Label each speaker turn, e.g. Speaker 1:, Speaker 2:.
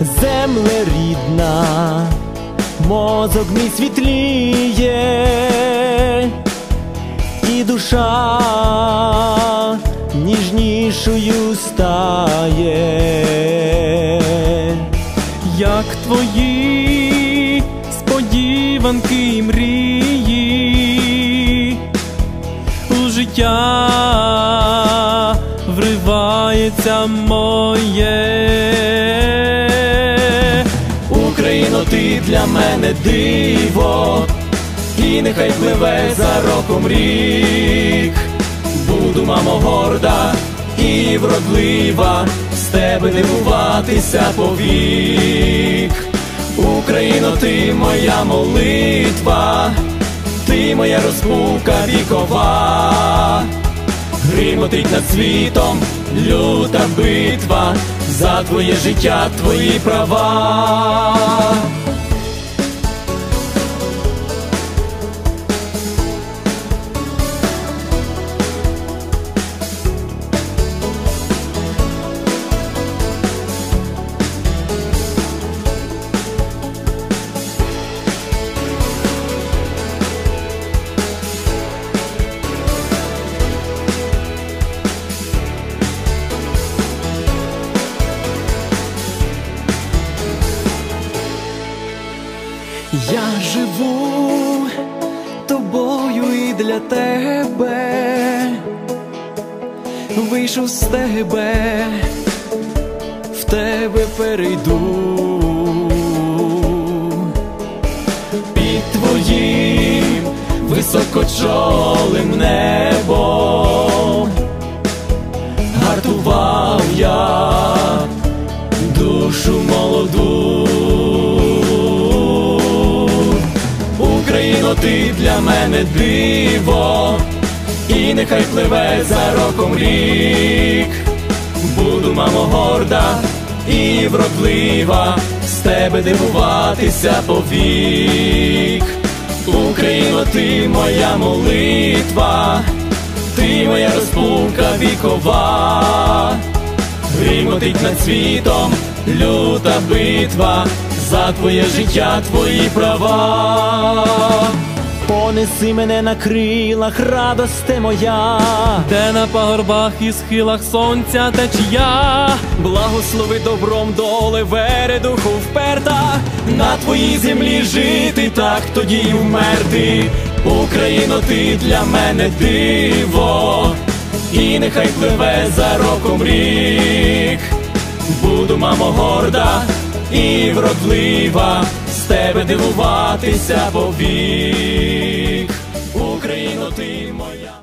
Speaker 1: земле рідна, мозок мій світліє, і душа ніжнішою стає.
Speaker 2: як твої сподіванки і мрії у життя вривається моє.
Speaker 1: Україно, ти для мене диво, і нехай пливе за роком рік. Буду, мамо, горда і вродлива, з тебе дивуватися повік. Україно, ти моя молитва, ти моя розпука вікова. Гримотить над світом люта битва за твоє життя, твої права.
Speaker 2: Я живу тобою і для тебе, вийшов з тебе, в тебе перейду.
Speaker 1: Під твоїм високочолим небом мене диво, і нехай пливе за роком рік. Буду, мамо, горда і вродлива, з тебе дивуватися повік. Україно, ти моя молитва, ти моя розпука вікова. Гримотить над світом люта битва за твоє життя, твої права. Понеси мене на крилах, радосте моя,
Speaker 2: де на пагорбах і схилах сонця течія,
Speaker 1: благослови добром доле вередуху вперта, на твоїй землі жити, так тоді й вмерти. Україно, ти для мене диво, і нехай пливе за роком рік. Буду, мамо, горда і вродлива, тебе дивуватися повік. Україно, ти моя.